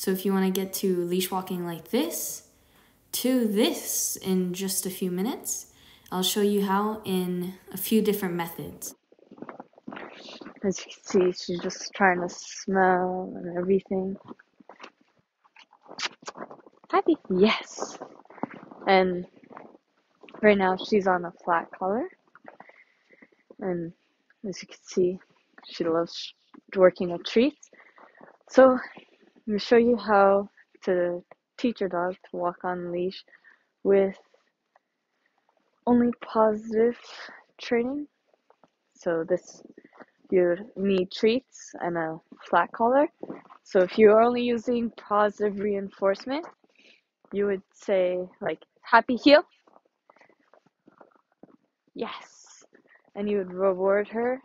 So if you want to get to leash walking like this, to this in just a few minutes, I'll show you how in a few different methods. As you can see, she's just trying to smell and everything. Happy? Yes. And right now she's on a flat collar. And as you can see, she loves working with treats. So I'm to show you how to teach your dog to walk on leash with only positive training. So this you need treats and a flat collar. So if you're only using positive reinforcement, you would say like happy heel. Yes. And you would reward her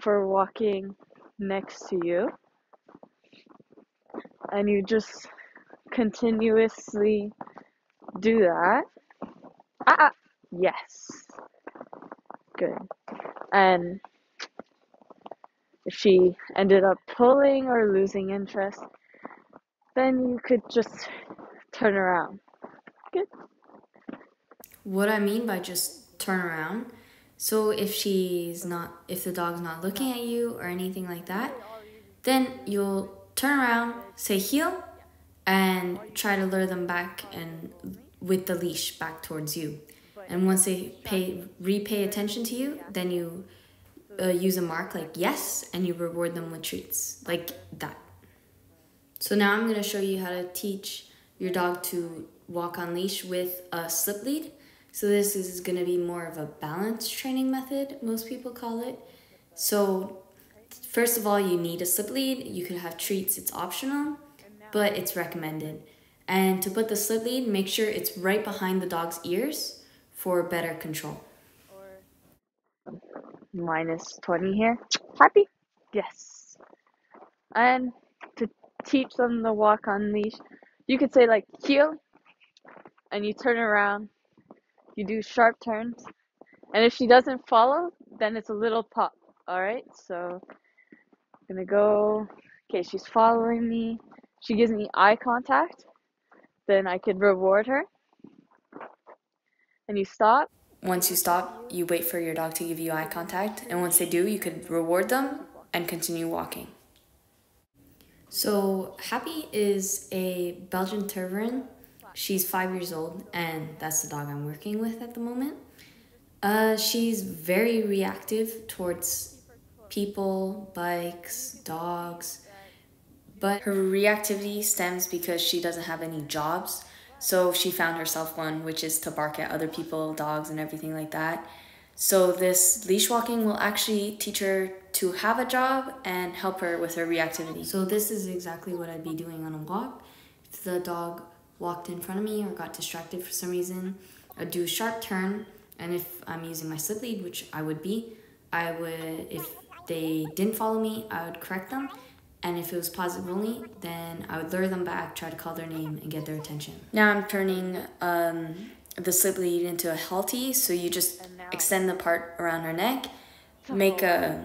for walking next to you. And you just continuously do that. Ah, ah. yes. Good. And if she ended up pulling or losing interest, then you could just turn around. Good. What I mean by just turn around, so if she's not, if the dog's not looking at you or anything like that, then you'll turn around, say heel, and try to lure them back and with the leash back towards you. And once they pay repay attention to you, then you uh, use a mark like yes, and you reward them with treats like that. So now I'm going to show you how to teach your dog to walk on leash with a slip lead. So this is going to be more of a balance training method, most people call it. So first of all, you need a slip lead. You could have treats, it's optional, but it's recommended. And to put the slip lead, make sure it's right behind the dog's ears for better control. Minus 20 here. Happy? Yes. And to teach them to walk on leash, you could say like heel, and you turn around. You do sharp turns, and if she doesn't follow, then it's a little pop. All right. So I'm gonna go. Okay, she's following me. She gives me eye contact. Then I could reward her. And you stop. Once you stop, you wait for your dog to give you eye contact, and once they do, you could reward them and continue walking. So, Happy is a Belgian Tervuren. She's five years old, and that's the dog I'm working with at the moment. Uh, she's very reactive towards people, bikes, dogs, but her reactivity stems because she doesn't have any jobs. So she found herself one, which is to bark at other people, dogs, and everything like that. So this leash walking will actually teach her to have a job and help her with her reactivity. So this is exactly what I'd be doing on a walk. If the dog walked in front of me or got distracted for some reason, I'd do a sharp turn. And if I'm using my slip lead, which I would be, I would, if they didn't follow me, I would correct them. And if it was positive only, then I would lure them back, try to call their name, and get their attention. Now I'm turning um, the slip lead into a Halti, so you just extend the part around her neck, make a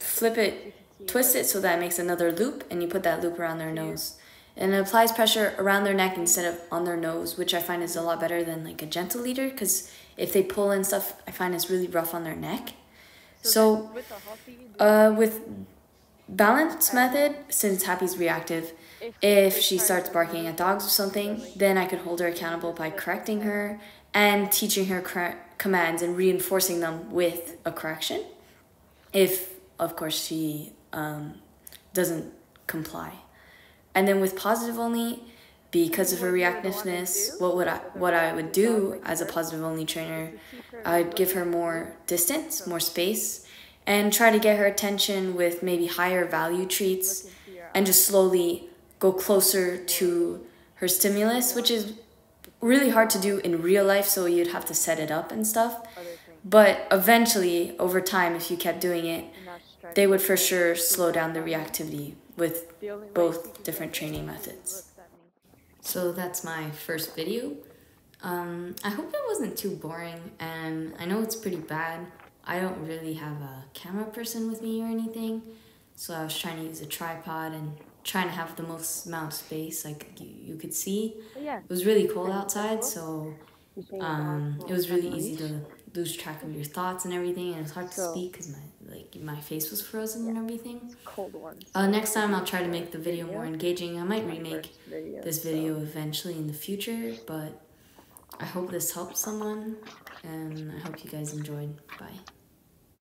flip it, twist it so that it makes another loop, and you put that loop around their nose. And it applies pressure around their neck instead of on their nose, which I find is a lot better than like a gentle leader, because if they pull and stuff, I find it's really rough on their neck. So, uh, with balance method, since Happy's reactive, if she starts barking at dogs or something, then I could hold her accountable by correcting her and teaching her commands and reinforcing them with a correction. If, of course, she um, doesn't comply. And then with positive only, because of her reactiveness, what would I what I would do as a positive only trainer, I'd give her more distance, more space, and try to get her attention with maybe higher value treats and just slowly go closer to her stimulus, which is really hard to do in real life, so you'd have to set it up and stuff. But eventually, over time, if you kept doing it, they would for sure slow down the reactivity with both different training methods. So that's my first video. Um, I hope it wasn't too boring, and I know it's pretty bad. I don't really have a camera person with me or anything, so I was trying to use a tripod and trying to have the most amount of space like you, you could see. Yeah. It was really cold outside, so um, it was really easy to lose track of your thoughts and everything, and it was hard to So- speak because my like my face was frozen and everything. cold ones. Uh, next time I'll try to make the video more engaging. I might remake video, this so- video eventually in the future, but I hope this helped someone, and I hope you guys enjoyed. Bye.